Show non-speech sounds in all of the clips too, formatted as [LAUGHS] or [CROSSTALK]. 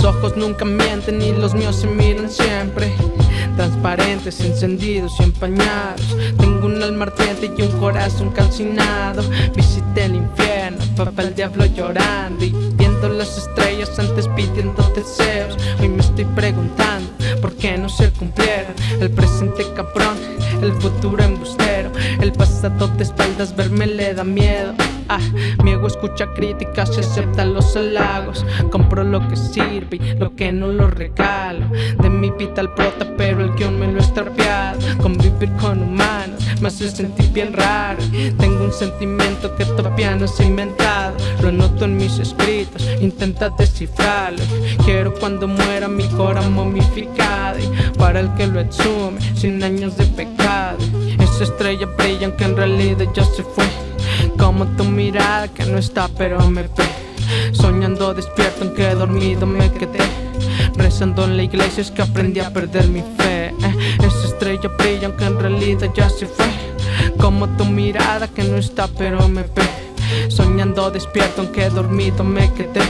Tus ojos nunca mienten y los míos se miran siempre. Transparentes, encendidos y empañados. Tengo un alma ardiente y un corazón calcinado. Visité el infierno, papá el diablo llorando y viendo las estrellas antes pidiendo deseos. Hoy me estoy preguntando por qué no se cumplieron. El presente cabrón, el futuro embustero. El pasado de espaldas verme le da miedo. Ah, mi ego escucha críticas acepta los halagos. Compro lo que sirve y lo que no lo regalo. De mi vida al prota, pero el guion me lo estropeado. Convivir con humanos me hace sentir bien raro. Tengo un sentimiento que todavía no ha inventado. Lo anoto en mis escritos, intenta descifrarlo. Quiero cuando muera mi corazón momificado. Y para el que lo exhume, sin años de pecado. Esa estrella brilla aunque en realidad ya se fue. Como tu mirada que no está pero me ve. Soñando despierto en que dormido me quedé. Rezando en la iglesia es que aprendí a perder mi fe eh, Esa estrella brilla aunque en realidad ya se fue. Como tu mirada que no está pero me ve. Soñando despierto en que dormido me quedé.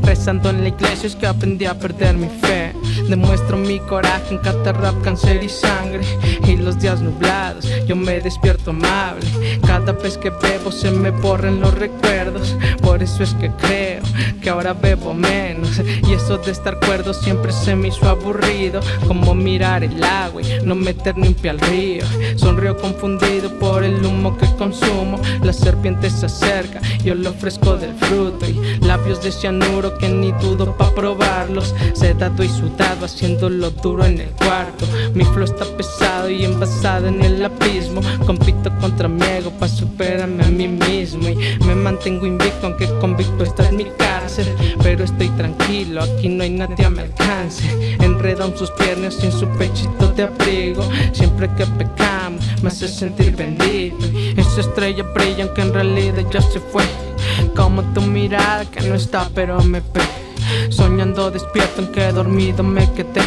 Rezando en la iglesia es que aprendí a perder mi fe Demuestro mi coraje en cada rap, cáncer y sangre Y los días nublados, yo me despierto amable. Cada vez que bebo se me borran los recuerdos Por eso es que creo que ahora bebo menos Y eso de estar cuerdo siempre se me hizo aburrido Como mirar el agua y no meter ni un pie al río Sonrío confundido por el humo que consumo La serpiente se acerca, yo le ofrezco del fruto Y labios de cianuro que ni dudo pa' probarlos Sedado y sudado haciéndolo duro en el cuarto. Mi flow está pesado y envasado en el abismo. Compito contra mi ego para superarme a mí mismo. Y mantengo invicto, aunque convicto esta es mi cárcel. Pero estoy tranquilo, aquí no hay nadie a mi alcance. Enredan sus piernas sin su pechito de abrigo. Siempre que pecamos, me hace sentir bendito. Esa estrella brilla, aunque en realidad ya se fue. Como tu mirada que no está, pero me ve. Soñando despierto en que dormido me quedé.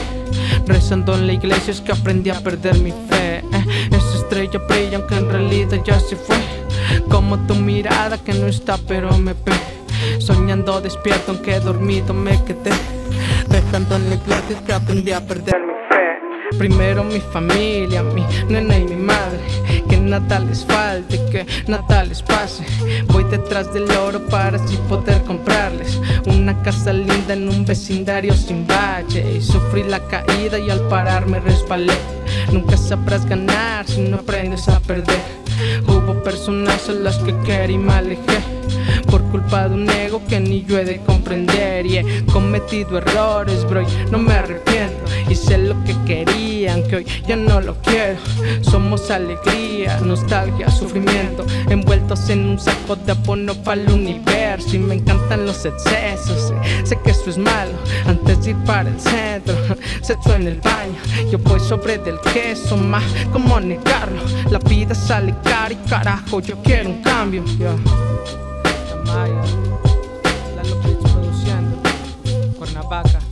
Rezando en la iglesia es que aprendí a perder mi fe. Eh, esa estrella brilla aunque en realidad ya se fue. Como tu mirada que no está pero me ve. Soñando despierto en que dormido me quedé. Rezando en iglesia es que aprendí a perder mi fe. Primero mi familia, mi nena y mi madre nada les falte, que nada les pase. Voy detrás del oro para así poder comprarles una casa linda en un vecindario sin valle. Sufrí la caída y al pararme resbalé. Nunca sabrás ganar si no aprendes a perder. Hubo personas a las que querí me alejé por culpa de un ego que ni yo he de comprender y he cometido errores, bro, y no me arrepiento sé lo que quería, aunque hoy ya no lo quiero. Somos alegría, nostalgia, sufrimiento, envueltos en un saco de abono para el universo y me encantan los excesos. Sé, que eso es malo antes de ir para el centro, [LAUGHS] sexo en el baño, yo voy sobre del queso, más como negarlo. La vida sale cara y carajo, yo quiero un cambio. La Lalo produciendo, Cuernavaca.